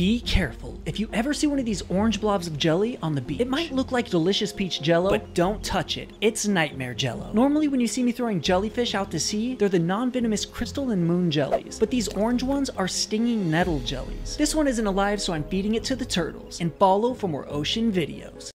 Be careful. If you ever see one of these orange blobs of jelly on the beach, it might look like delicious peach jello, but don't touch it. It's nightmare jello. Normally when you see me throwing jellyfish out to sea, they're the non-venomous crystal and moon jellies, but these orange ones are stinging nettle jellies. This one isn't alive, so I'm feeding it to the turtles. And follow for more ocean videos.